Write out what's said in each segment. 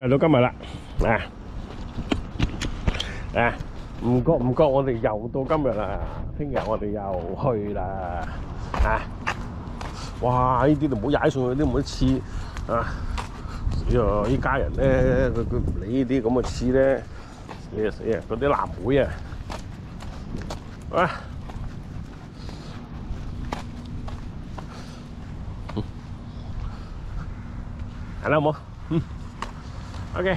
嚟到今日啦，啊啊，唔觉唔觉，我哋又到今日啦，听日我哋又去啦，啊！哇！呢啲就唔好踩上去，啲唔好刺啊！死啊！呢家人咧，佢佢唔理呢啲咁嘅刺咧，死啊死啊！嗰啲藍莓啊，啊！系啦，好冇？嗯，OK。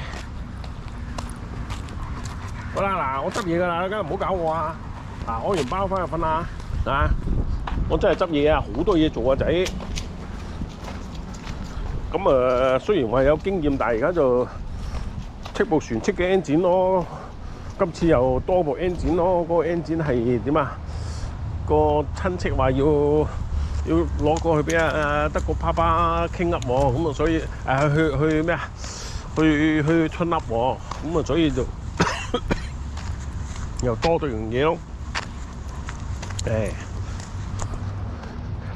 好啦，嗱，我执嘢噶啦，梗係唔好搞我啊！嗱，攞完包翻去瞓啦，啊！我真系执嘢啊，好多嘢做啊，仔。咁啊，虽，然我係有经验，但系而家就戚部船戚嘅 engine 咯。今次又多部 engine 咯，嗰、那個 engine 係點啊？个亲戚话要要攞過去俾阿德國爸爸傾噏喎，咁啊所以誒、啊、去去咩啊？去去春噏喎，咁啊所以就 又多咗樣嘢咯。誒，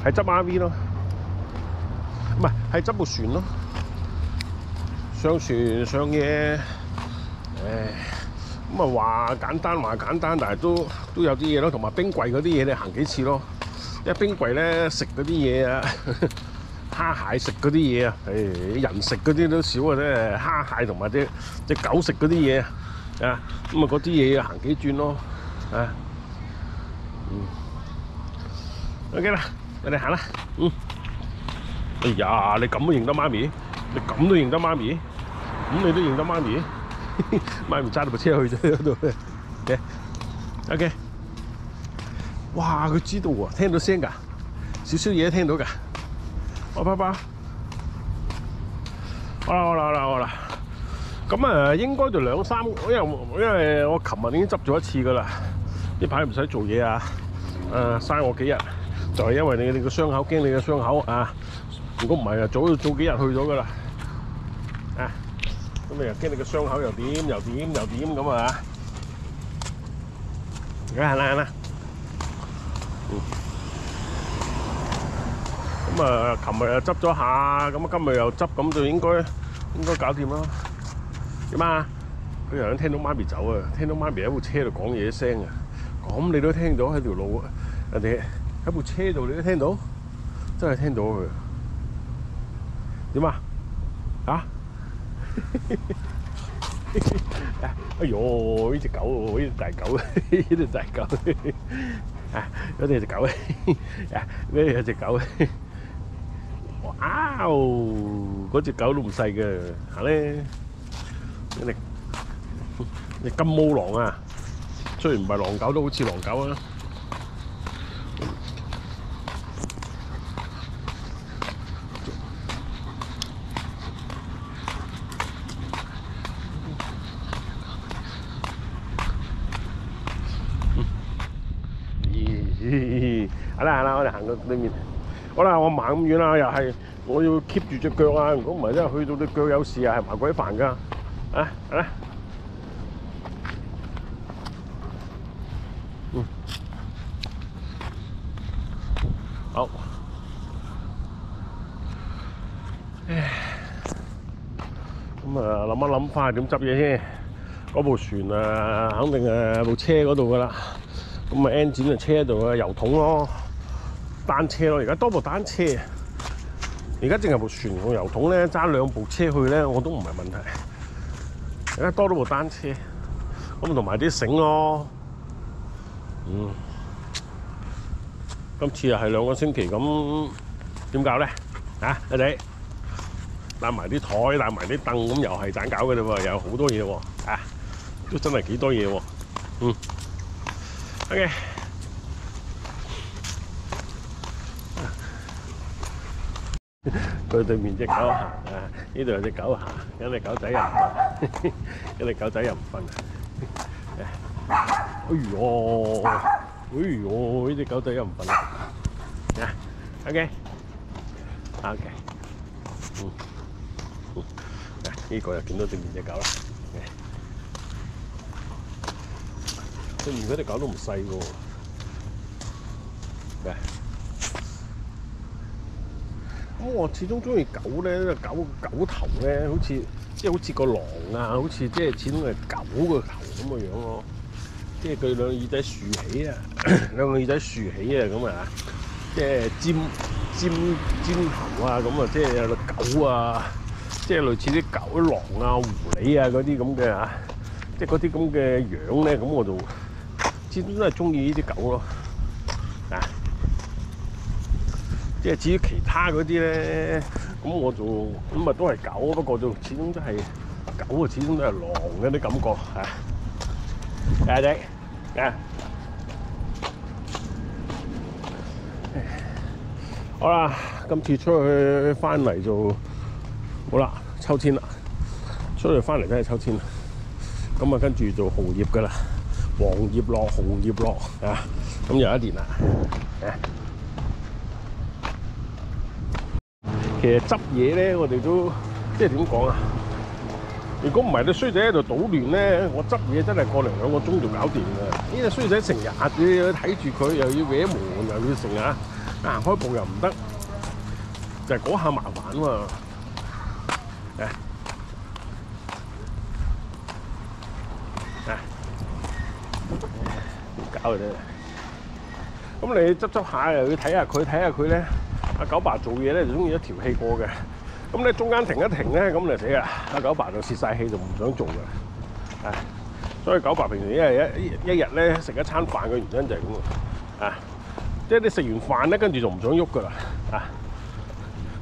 係執 RV 咯，唔係係執部船咯，上船上嘢，誒咁啊話簡單話簡單，但係都都有啲嘢咯，同埋冰櫃嗰啲嘢你行幾次咯，因為冰櫃咧食嗰啲嘢啊，蝦蟹食嗰啲嘢啊，誒人食嗰啲都少啊，啫蝦蟹同埋啲隻狗食嗰啲嘢啊，啊咁啊嗰啲嘢要行幾轉咯，啊嗯。OK 啦，我哋行啦。嗯。哎呀，你咁都認得媽咪？你咁都認得媽咪？咁你都認得媽咪？媽咪揸到部車去咗嗰度嘅。OK。哇！佢知道喎，聽到聲㗎，少少嘢都聽到㗎。我爸爸。好啦好啦好啦好啦。咁啊，应该就两三，因为因为我琴日已经执咗一次噶啦。呢排唔使做嘢啊，誒嘥我几日。就係因为你你個傷口惊你個傷口啊！如果唔系啊，早早几日去咗噶啦啊！咁你又惊你個傷口又点又点又点咁啊！而家行啦啦，咁啊，琴日又執咗下，咁啊今日又執，咁就應該應該搞掂啦。點啊？佢又想聽到媽咪走啊，聽到媽咪喺部車度講嘢聲啊，咁你都聽到喺條路人哋。喺部車度你都聽到，真係聽到佢。點啊？啊？哎呦！呢隻狗，呢隻大狗，呢隻大狗。啊！有隻隻狗，啊！呢有隻狗。哇！嗰隻狗都唔細嘅，行咧。你你金毛狼啊？雖然唔係狼狗，都好似狼狗啊。好啦好啦，我哋行到對面。好啦，我行咁遠啦，又係我要 keep 住隻腳啊！如果唔係真係去到隻腳有事啊，係麻鬼煩噶。啊，啊。好。唉。咁啊，諗一諗翻點執嘢先。嗰部船啊，肯定係部車嗰度噶啦。咁啊，engine 就車度啊，油桶咯，單車咯，而家多部單車。而家淨係部船同油桶咧，揸兩部車去咧，我都唔係問題。而家多咗部單車，咁同埋啲繩咯。嗯，今次又係兩個星期咁，點搞咧？啊，你哋帶埋啲台，帶埋啲凳，咁又係盞搞嘅啫喎，有好多嘢喎，啊，都真係幾多嘢喎，嗯。OK，佢对面只狗行啊，呢度有只狗行，有只狗仔又唔瞓，有只狗仔又唔瞓啊！哎呦，哎呦，呢只狗仔又唔瞓啊！啊，OK，OK，嗯，嗯，呢个又见到对面只狗啦。对面嗰隻狗都唔細喎，咁我始終中意狗咧，狗狗頭咧，好似即係好似個狼啊，好似即係始終係狗個頭咁嘅樣咯。即係佢兩耳仔豎起啊，兩個耳仔豎起啊，咁啊，即係尖尖尖頭啊，咁啊，即係有隻狗啊，即係類似啲狗、狼啊、狐狸啊嗰啲咁嘅啊，即係嗰啲咁嘅樣咧，咁我就始終都係中意呢啲狗咯，啊，即係至於其他嗰啲咧，咁我就咁啊都係狗，不過就始終都係狗啊，始終都係狼嗰啲感覺啊。大仔，啊，好啦，今次出去翻嚟就好啦，秋天啦，出去翻嚟真係秋天啦。咁啊，跟住就紅葉噶啦，黃葉落，紅葉落啊，咁又一年啦。啊，其實執嘢咧，我哋都即係點講啊？如果唔係你衰仔喺度搗亂咧，我執嘢真係過零兩個鐘就搞掂㗎。呢隻衰仔成日要睇住佢，又要搲門，又要成日，行開步又唔得，就係嗰下麻煩喎。搞嘅啫？咁你執執下又要睇下佢，睇下佢咧。阿九爸做嘢咧就中意一條氣過嘅。咁你中間停一停咧，咁就死啦！阿九爸就泄晒氣，就唔想做嘅。啊，所以九爸平時一日一日咧食一餐飯嘅原因就係咁啊。即係你食完飯咧，跟住就唔想喐噶啦。啊，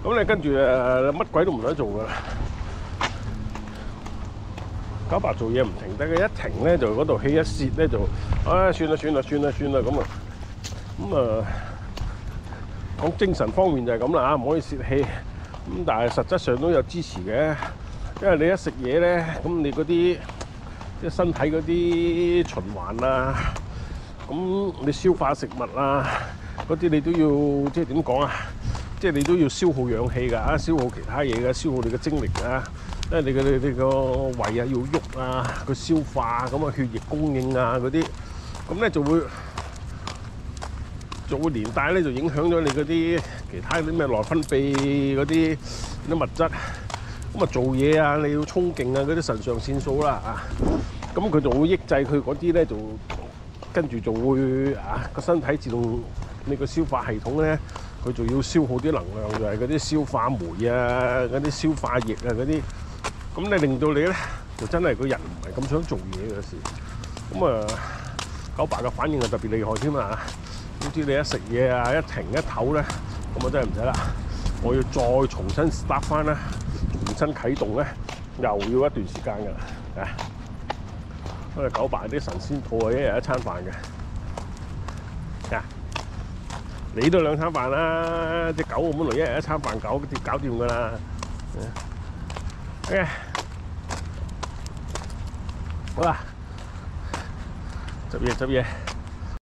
咁你跟住誒乜鬼都唔想做噶啦。九爸做嘢唔停得嘅，一停咧就嗰度氣一泄咧就，唉、算啦算啦算啦算啦咁啊。咁啊，講精神方面就係咁啦，唔可以泄氣。咁但係實質上都有支持嘅，因為你一食嘢咧，咁你嗰啲即係身體嗰啲循環啊，咁你消化食物啊，嗰啲你都要即係點講啊？即係你都要消耗氧氣㗎，消耗其他嘢㗎，消耗你嘅精力啊，因為你嘅你你個胃啊要喐啊，佢消化咁啊血液供應啊嗰啲，咁咧就會。就會連帶咧，就影響咗你嗰啲其他啲咩內分泌嗰啲啲物質。咁啊做嘢啊，你要衝勁啊，嗰啲腎上腺素啦啊，咁佢就會抑制佢嗰啲咧，就跟住就會啊個身體自動你個消化系統咧，佢就要消耗啲能量，就係嗰啲消化酶啊、嗰啲消化液啊嗰啲。咁你令到你咧，就真係個人唔係咁想做嘢嘅事。咁啊，九爸嘅反應係特別厲害添啊！好似你一食嘢啊，一停一唞咧，咁啊真系唔使啦！我要再重新 start 翻咧，重新启动咧，又要一段时间噶啦，啊！因為九爸啲神仙铺啊，一日一餐饭嘅，啊！你都两餐饭啦，只狗咁本來一日一餐饭，狗啲搞掂噶啦，啊，OK，好啦，執嘢執嘢。